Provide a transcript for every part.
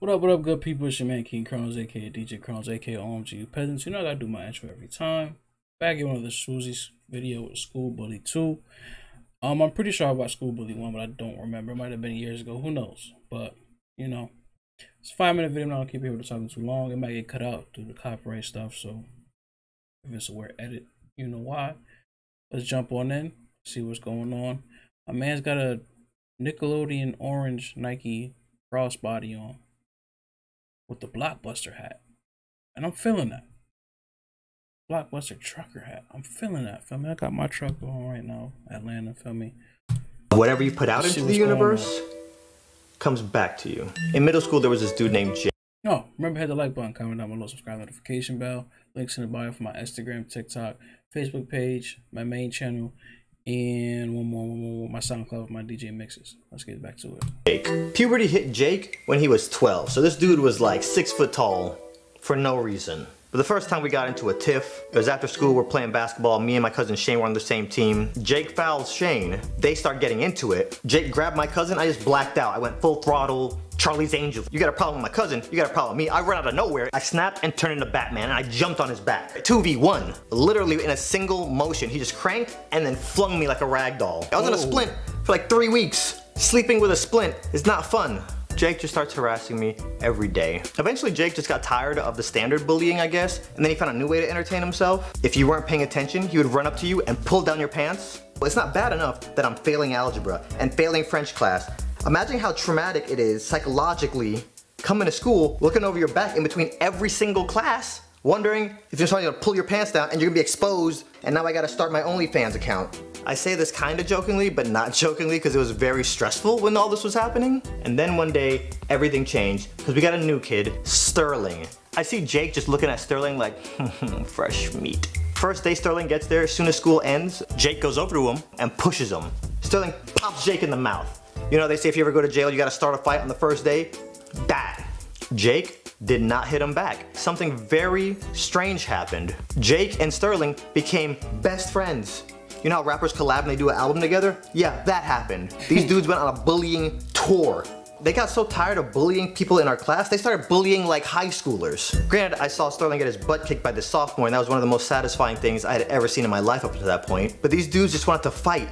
What up, what up, good people? It's your man King Kronos, aka DJ Kronos, aka OMG Peasants. You know I gotta do my intro every time. Back in one of the Swoozies video with School Bully 2. Um, I'm pretty sure I watched School Bully 1, but I don't remember. It might have been years ago. Who knows? But, you know, it's a five minute video. Not gonna keep people talking too long. It might get cut out due to copyright stuff. So, if it's a weird edit, you know why. Let's jump on in, see what's going on. My man's got a Nickelodeon orange Nike crossbody on with the blockbuster hat. And I'm feeling that. Blockbuster trucker hat. I'm feeling that. Feel me? I got my truck on right now. Atlanta, feel me? Whatever you put out into the universe comes back to you. In middle school, there was this dude named Jay. Oh, remember hit the like button, comment down below, subscribe, notification bell. Links in the bio for my Instagram, TikTok, Facebook page, my main channel, and one more, one more, my SoundCloud, my DJ mixes. Let's get back to it. Jake. Puberty hit Jake when he was 12, so this dude was like six foot tall for no reason. But the first time we got into a tiff, it was after school, we're playing basketball, me and my cousin Shane were on the same team. Jake fouls Shane, they start getting into it. Jake grabbed my cousin, I just blacked out. I went full throttle, Charlie's Angels. You got a problem with my cousin, you got a problem with me. I run out of nowhere, I snapped and turned into Batman and I jumped on his back. 2v1, literally in a single motion. He just cranked and then flung me like a rag doll. I was oh. in a splint for like three weeks. Sleeping with a splint is not fun. Jake just starts harassing me every day. Eventually Jake just got tired of the standard bullying, I guess, and then he found a new way to entertain himself. If you weren't paying attention, he would run up to you and pull down your pants. Well, it's not bad enough that I'm failing algebra and failing French class. Imagine how traumatic it is psychologically coming to school, looking over your back in between every single class, wondering if there's somebody to pull your pants down and you're gonna be exposed and now I gotta start my OnlyFans account. I say this kind of jokingly, but not jokingly because it was very stressful when all this was happening. And then one day, everything changed because we got a new kid, Sterling. I see Jake just looking at Sterling like, fresh meat. First day Sterling gets there, as soon as school ends, Jake goes over to him and pushes him. Sterling pops Jake in the mouth. You know, they say if you ever go to jail, you gotta start a fight on the first day. Bad. Jake did not hit him back. Something very strange happened. Jake and Sterling became best friends. You know how rappers collab and they do an album together? Yeah, that happened. These dudes went on a bullying tour. They got so tired of bullying people in our class, they started bullying like high schoolers. Granted, I saw Sterling get his butt kicked by the sophomore and that was one of the most satisfying things I had ever seen in my life up to that point. But these dudes just wanted to fight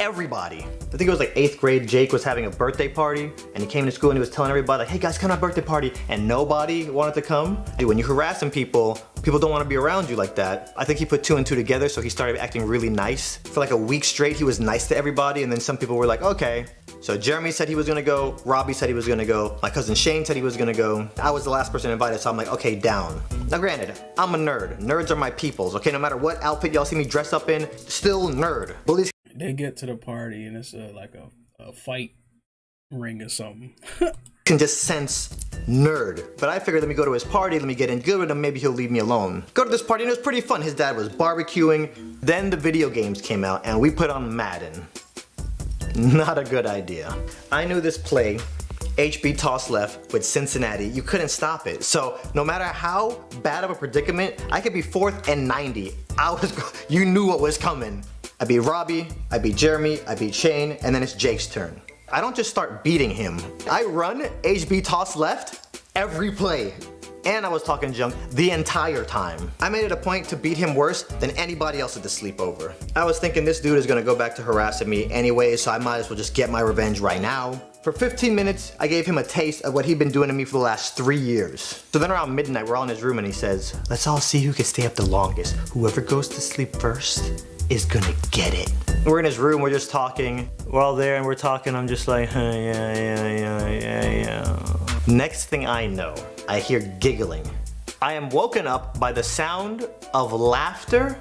everybody. I think it was like eighth grade, Jake was having a birthday party and he came to school and he was telling everybody like, hey guys, come to my birthday party and nobody wanted to come. Dude, when you're harassing people, people don't want to be around you like that. I think he put two and two together so he started acting really nice. For like a week straight, he was nice to everybody and then some people were like, okay. So Jeremy said he was gonna go, Robbie said he was gonna go, my cousin Shane said he was gonna go. I was the last person invited, so I'm like, okay, down. Now granted, I'm a nerd. Nerds are my peoples, okay? No matter what outfit y'all see me dress up in, still nerd. Bullies they get to the party and it's a, like a, a fight ring or something. can just sense nerd. But I figured let me go to his party, let me get in good with him, maybe he'll leave me alone. Go to this party and it was pretty fun. His dad was barbecuing. Then the video games came out and we put on Madden. Not a good idea. I knew this play HB toss left with Cincinnati, you couldn't stop it. So no matter how bad of a predicament, I could be fourth and 90. I was, you knew what was coming. I beat Robbie, I beat Jeremy, I beat Shane, and then it's Jake's turn. I don't just start beating him. I run HB toss left every play. And I was talking junk the entire time. I made it a point to beat him worse than anybody else at the sleepover. I was thinking this dude is gonna go back to harassing me anyway, so I might as well just get my revenge right now. For 15 minutes, I gave him a taste of what he'd been doing to me for the last three years. So then around midnight, we're all in his room and he says, let's all see who can stay up the longest. Whoever goes to sleep first is gonna get it. We're in his room, we're just talking. We're all there and we're talking, I'm just like, yeah, yeah, yeah, yeah, yeah. Next thing I know, I hear giggling. I am woken up by the sound of laughter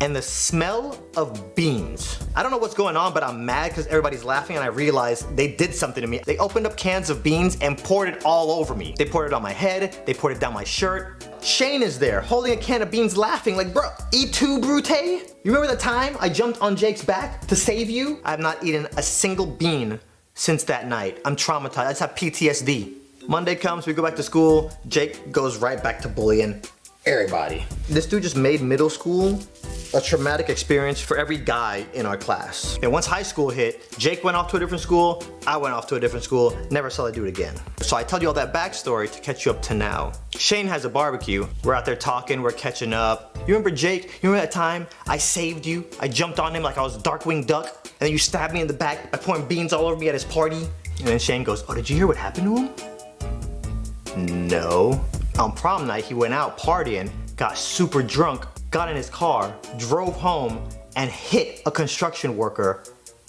and the smell of beans. I don't know what's going on, but I'm mad because everybody's laughing and I realized they did something to me. They opened up cans of beans and poured it all over me. They poured it on my head, they poured it down my shirt. Shane is there holding a can of beans laughing like, bro, et tu Brute? You remember the time I jumped on Jake's back to save you? I have not eaten a single bean since that night. I'm traumatized, I just have PTSD. Monday comes, we go back to school, Jake goes right back to bullying everybody. This dude just made middle school a traumatic experience for every guy in our class. And once high school hit, Jake went off to a different school, I went off to a different school, never saw that dude again. So I tell you all that backstory to catch you up to now. Shane has a barbecue. We're out there talking, we're catching up. You remember Jake? You remember that time I saved you? I jumped on him like I was a Darkwing Duck, and then you stabbed me in the back by pouring beans all over me at his party? And then Shane goes, oh, did you hear what happened to him? No. On prom night, he went out partying, got super drunk, got in his car, drove home, and hit a construction worker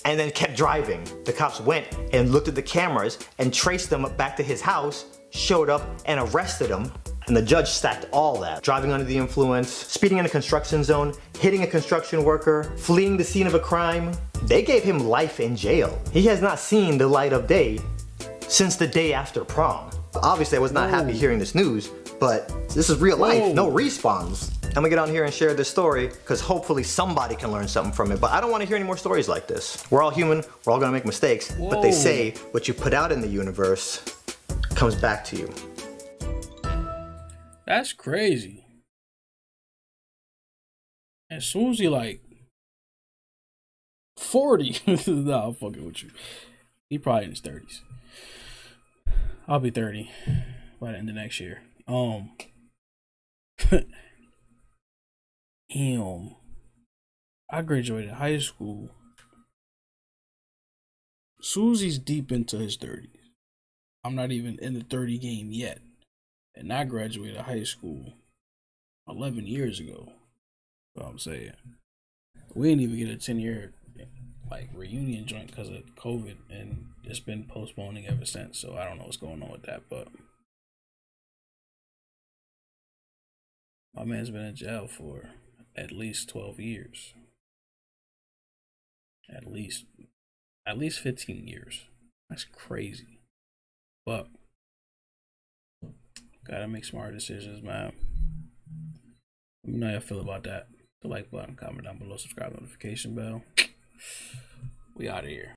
and then kept driving. The cops went and looked at the cameras and traced them back to his house, showed up and arrested him. And the judge stacked all that. Driving under the influence, speeding in a construction zone, hitting a construction worker, fleeing the scene of a crime. They gave him life in jail. He has not seen the light of day since the day after prom. Obviously, I was not happy hearing this news, but this is real life, no respawns. I'm gonna get on here and share this story because hopefully somebody can learn something from it. But I don't want to hear any more stories like this. We're all human, we're all gonna make mistakes, but they say what you put out in the universe comes back to you. That's crazy. And Swoozie like 40. nah, I'm fucking with you. He probably in his 30s. I'll be 30 by the end of next year. Um Him. I graduated high school. Swoozie's deep into his 30s. I'm not even in the 30 game yet. And I graduated high school 11 years ago. What I'm saying. We didn't even get a 10 year like reunion joint because of COVID, and it's been postponing ever since. So I don't know what's going on with that, but my man's been in jail for at least 12 years. At least, at least 15 years. That's crazy. But gotta make smart decisions, man. Let me know how you feel about that. The like button, comment down below, subscribe, notification bell. We out of here.